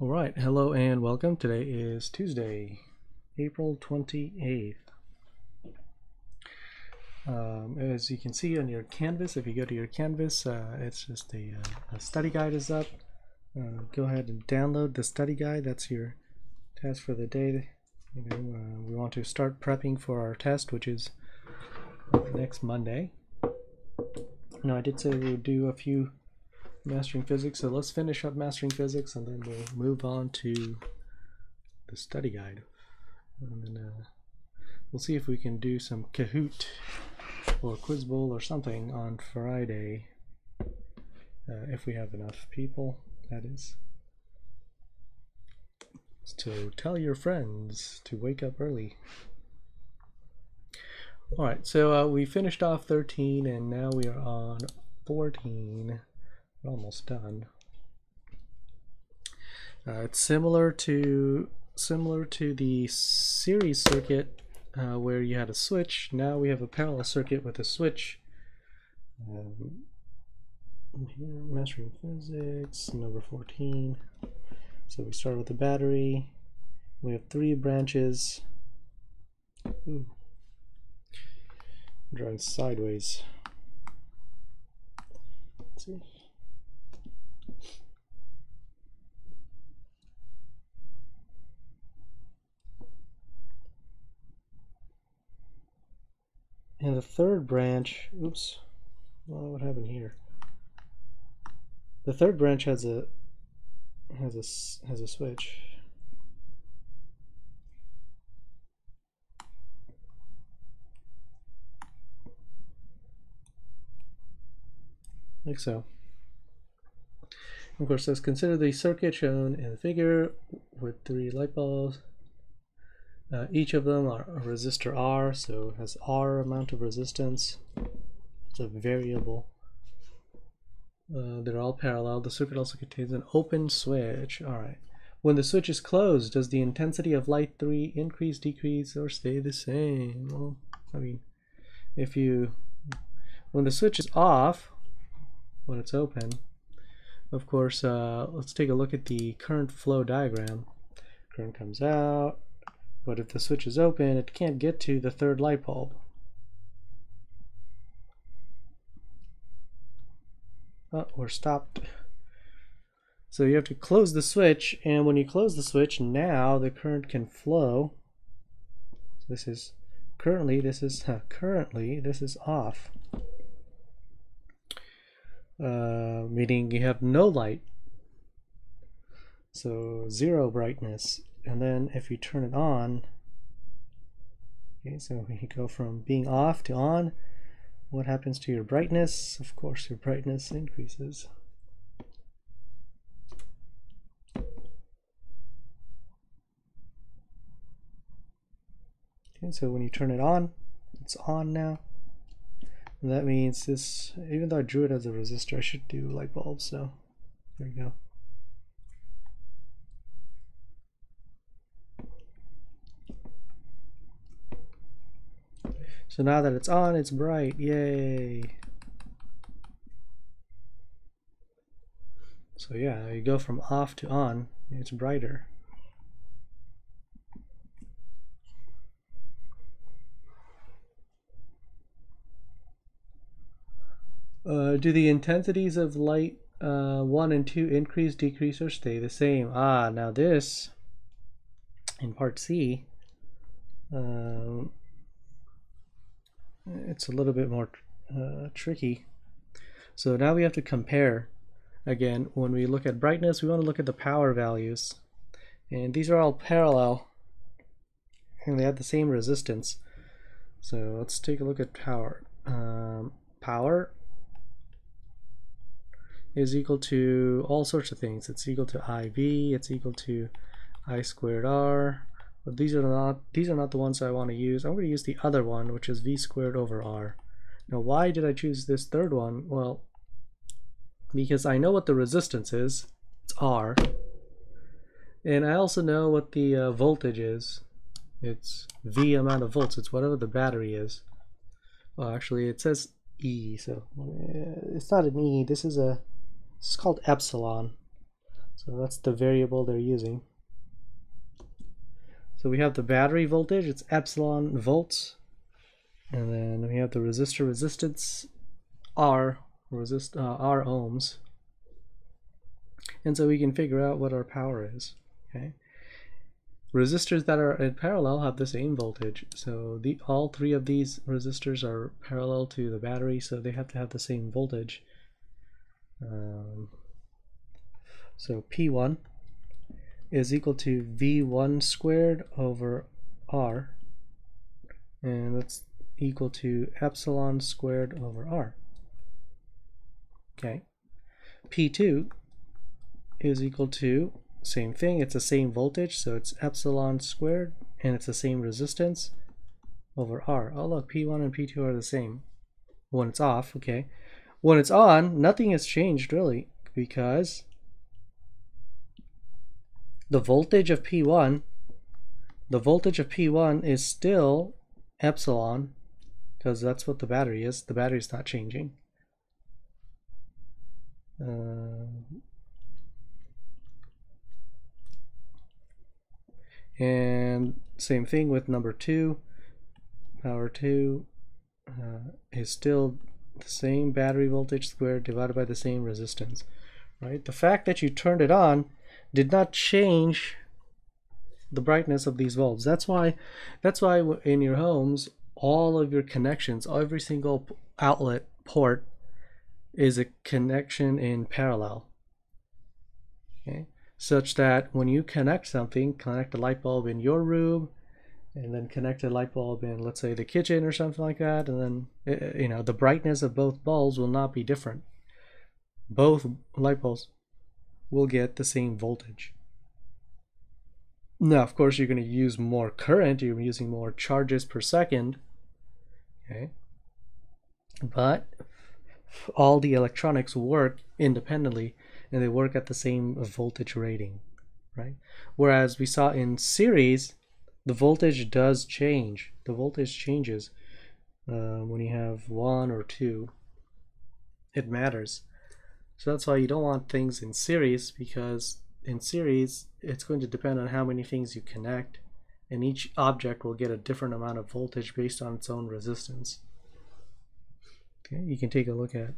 All right, hello and welcome. Today is Tuesday, April 28th. Um, as you can see on your canvas, if you go to your canvas, uh, it's just a, uh, a, study guide is up. Uh, go ahead and download the study guide. That's your test for the day. You know, uh, we want to start prepping for our test, which is next Monday. Now, I did say we would do a few mastering physics. So let's finish up mastering physics and then we'll move on to the study guide. And then uh, we'll see if we can do some Kahoot or Quiz Bowl or something on Friday. Uh, if we have enough people, that is. So tell your friends to wake up early. Alright, so uh, we finished off 13 and now we are on 14 almost done. Uh, it's similar to similar to the series circuit uh, where you had a switch. Now we have a parallel circuit with a switch. Um, here, mastering physics, number 14. So we start with the battery. We have three branches. Ooh. Drawing sideways. Let's see. And the third branch, oops, well, what happened here? The third branch has a has a has a switch. Like so. Of course, let's consider the circuit shown in the figure with three light bulbs. Uh, each of them are a resistor R, so it has R amount of resistance. It's a variable. Uh, they're all parallel. The circuit also contains an open switch. All right. When the switch is closed, does the intensity of light 3 increase, decrease, or stay the same? Well, I mean, if you, when the switch is off, when it's open, of course, uh, let's take a look at the current flow diagram. Current comes out, but if the switch is open, it can't get to the third light bulb. Oh, we're stopped. So you have to close the switch, and when you close the switch, now the current can flow. So this is currently, this is uh, currently, this is off uh, meaning you have no light. So zero brightness. And then if you turn it on, okay, so you go from being off to on, what happens to your brightness? Of course, your brightness increases. Okay, so when you turn it on, it's on now. And that means this, even though I drew it as a resistor, I should do light bulbs, so there we go. So now that it's on, it's bright, yay. So yeah, you go from off to on, it's brighter. Uh, do the intensities of light uh, 1 and 2 increase, decrease, or stay the same? Ah, now this, in part C, um, it's a little bit more uh, tricky. So now we have to compare. Again, when we look at brightness, we want to look at the power values. And these are all parallel, and they have the same resistance. So let's take a look at power. Um, power is equal to all sorts of things. It's equal to IV, it's equal to I squared R. But these are not these are not the ones I want to use. I'm going to use the other one, which is V squared over R. Now why did I choose this third one? Well, because I know what the resistance is. It's R. And I also know what the uh, voltage is. It's V amount of volts. It's whatever the battery is. Well, actually, it says E, so uh, it's not an E. This is a is called epsilon. So that's the variable they're using. So we have the battery voltage, it's epsilon volts. And then we have the resistor resistance, R, resist, uh, R ohms. And so we can figure out what our power is, okay? Resistors that are in parallel have the same voltage. So the all three of these resistors are parallel to the battery, so they have to have the same voltage. Um, so P1 is equal to V1 squared over R, and that's equal to epsilon squared over R. Okay. P2 is equal to same thing, it's the same voltage, so it's epsilon squared, and it's the same resistance over R. Oh look, P1 and P2 are the same when it's off, okay. When it's on, nothing has changed really, because the voltage of P1, the voltage of P1 is still epsilon, because that's what the battery is. The battery is not changing. Uh, And same thing with number two. Power two uh, is still the same battery voltage squared divided by the same resistance, right? The fact that you turned it on did not change the brightness of these bulbs. That's why, that's why in your homes, all of your connections, every single outlet port is a connection in parallel. Okay such that when you connect something, connect a light bulb in your room, and then connect a light bulb in, let's say, the kitchen or something like that, and then, eh, eh, you know, the brightness of both bulbs will not be different. Both light bulbs will get the same voltage. Now, of course, you're going to use more current, you're using more charges per second, okay? But all the electronics work independently and they work at the same voltage rating, right? Whereas we saw in series, the voltage does change. The voltage changes uh, when you have one or two. It matters. So that's why you don't want things in series because in series, it's going to depend on how many things you connect and each object will get a different amount of voltage based on its own resistance. Okay, you can take a look at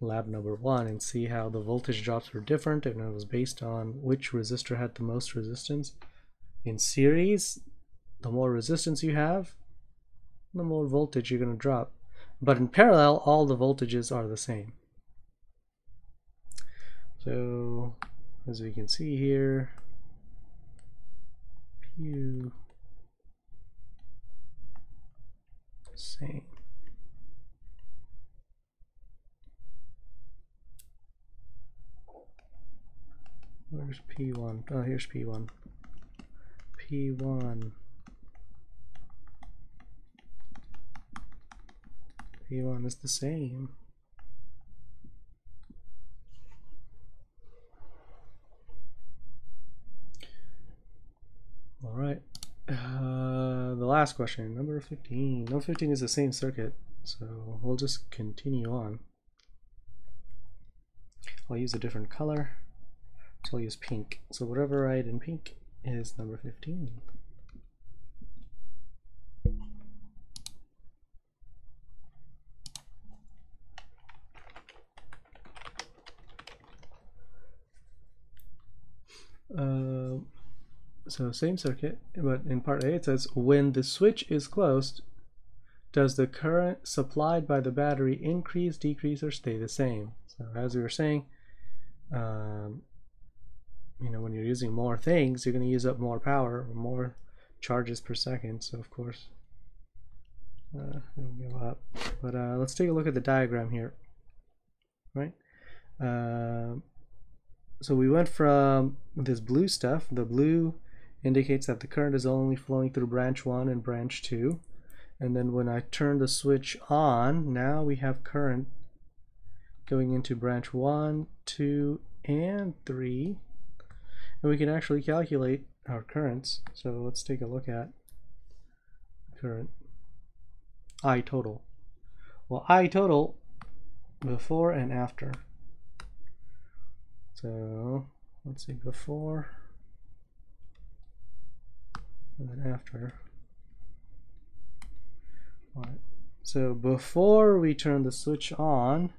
lab number one and see how the voltage drops were different and it was based on which resistor had the most resistance. In series, the more resistance you have, the more voltage you're going to drop. But in parallel, all the voltages are the same. So, as we can see here, P same. Where's P1? Oh, here's P1. P1. P1 is the same. All right. Uh, the last question, number 15. Number 15 is the same circuit, so we'll just continue on. I'll use a different color. So I'll use pink. So whatever I write in pink is number 15. Uh, so same circuit, but in part A it says when the switch is closed, does the current supplied by the battery increase, decrease, or stay the same? So as we were saying, um, you know when you're using more things you're going to use up more power more charges per second so of course uh, it'll go up but uh, let's take a look at the diagram here right uh, so we went from this blue stuff the blue indicates that the current is only flowing through branch 1 and branch 2 and then when I turn the switch on now we have current going into branch 1 2 and 3 and we can actually calculate our currents. So let's take a look at current I total. Well, I total before and after. So let's see, before and then after. All right. So before we turn the switch on,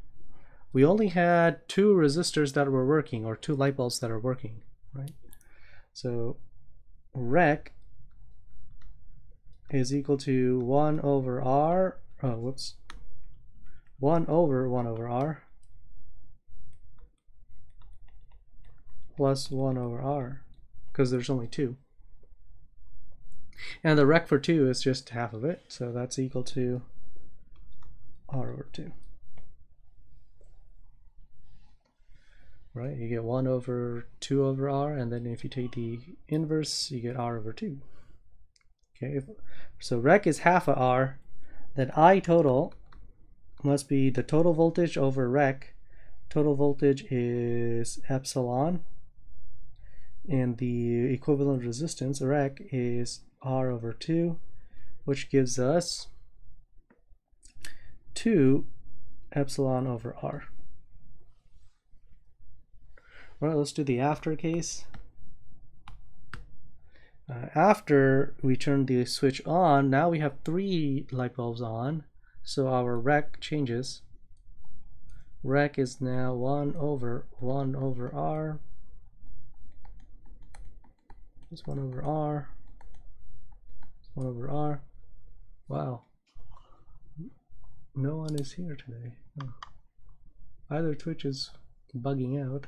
we only had two resistors that were working or two light bulbs that are working, right? So rec is equal to 1 over r, oh, whoops, 1 over 1 over r plus 1 over r, because there's only two. And the rec for 2 is just half of it, so that's equal to r over 2. Right, you get 1 over 2 over r, and then if you take the inverse, you get r over 2. Okay, so rec is half of R, then I total must be the total voltage over rec. Total voltage is epsilon, and the equivalent resistance, rec, is R over 2, which gives us 2 epsilon over R. All right, let's do the after case. Uh, after we turn the switch on, now we have three light bulbs on, so our rec changes. Rec is now 1 over 1 over R. It's 1 over R. It's 1 over R. Wow. No one is here today. Oh. Either Twitch is bugging out.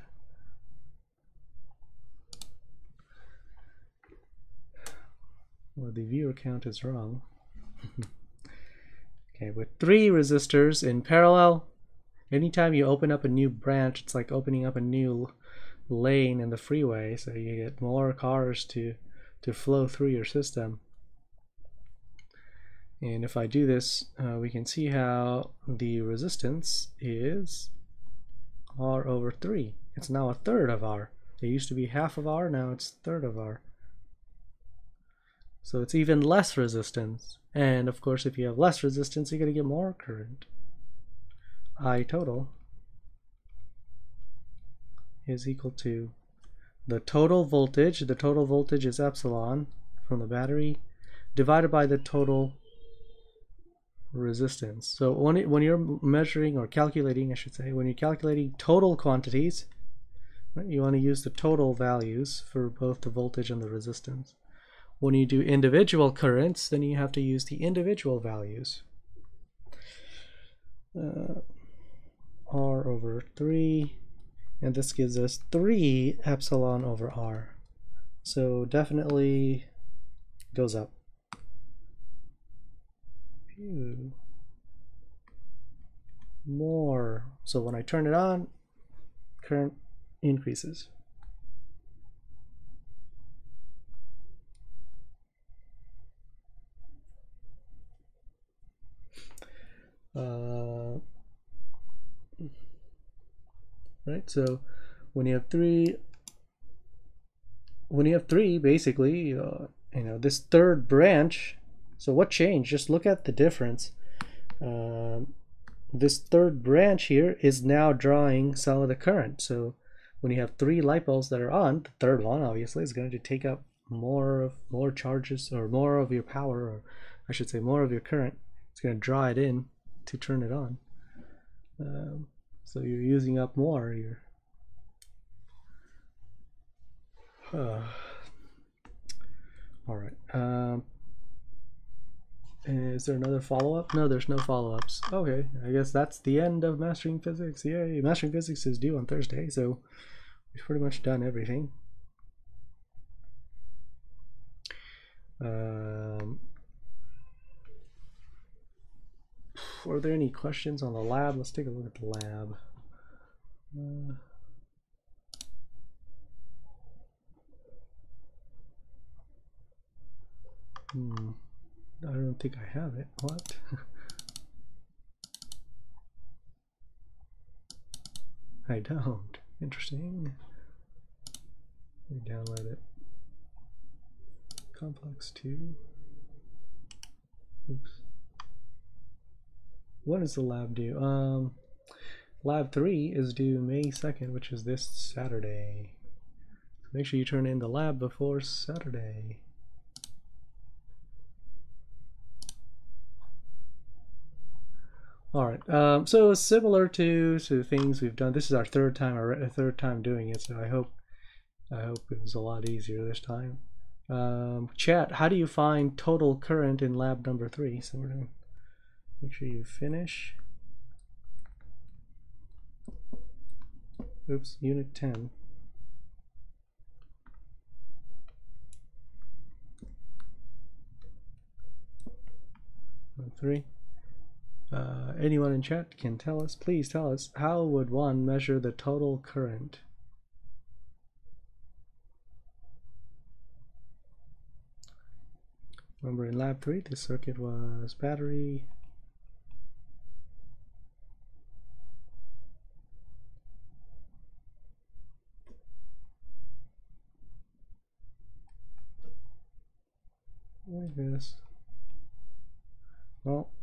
Or the viewer count is wrong. okay, with three resistors in parallel, anytime you open up a new branch, it's like opening up a new lane in the freeway, so you get more cars to, to flow through your system. And if I do this, uh, we can see how the resistance is R over 3. It's now a third of R. It used to be half of R, now it's third of R. So it's even less resistance. And of course, if you have less resistance, you're going to get more current. I total is equal to the total voltage, the total voltage is epsilon from the battery, divided by the total resistance. So when, it, when you're measuring or calculating, I should say, when you're calculating total quantities, right, you want to use the total values for both the voltage and the resistance. When you do individual currents, then you have to use the individual values. Uh, R over 3, and this gives us 3 epsilon over R. So definitely goes up. More. So when I turn it on, current increases. Uh, right, so when you have three, when you have three, basically, uh, you know, this third branch, so what changed? Just look at the difference. Um, this third branch here is now drawing some of the current. So when you have three light bulbs that are on, the third one obviously is going to take up more of more charges or more of your power, or I should say more of your current. It's going to draw it in to turn it on. Um, so you're using up more. You're uh, all right. Um, is there another follow-up? No, there's no follow-ups. Okay, I guess that's the end of Mastering Physics. Yay, Mastering Physics is due on Thursday, so we've pretty much done everything. Um, are there any questions on the lab? Let's take a look at the lab. Uh, hmm. I don't think I have it. What? I don't. Interesting. Let me download it. Complex 2. Oops. When is the lab due? Um, lab 3 is due May 2nd, which is this Saturday. make sure you turn in the lab before Saturday. All right, um, so similar to to things we've done. This is our third time, our third time doing it. So I hope I hope it was a lot easier this time. Um, chat, how do you find total current in lab number three? So we're gonna make sure you finish. Oops, unit 10. One, three. Uh, anyone in chat can tell us, please tell us, how would one measure the total current? Remember in lab 3, the circuit was battery. Like this.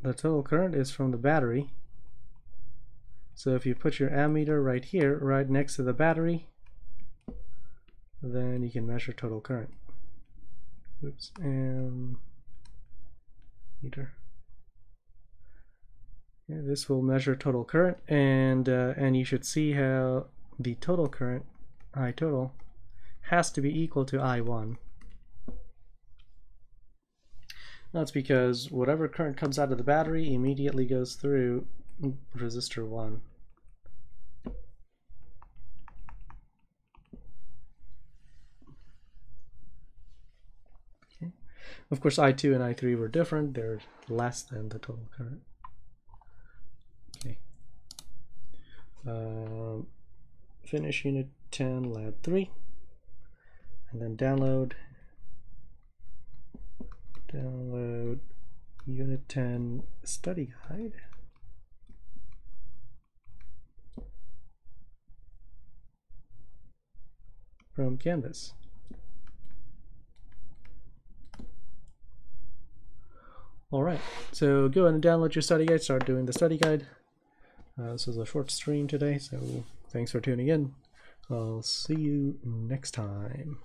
The total current is from the battery. So if you put your ammeter right here, right next to the battery, then you can measure total current. Oops, ammeter. Okay, this will measure total current, and uh, and you should see how the total current, I total, has to be equal to I1. That's because whatever current comes out of the battery immediately goes through resistor 1. Okay. Of course I2 and I3 were different, they're less than the total current. Okay. Um, finish unit 10 lab 3 and then download download unit 10 study guide. From canvas. All right so go ahead and download your study guide start doing the study guide. Uh, this is a short stream today so thanks for tuning in. I'll see you next time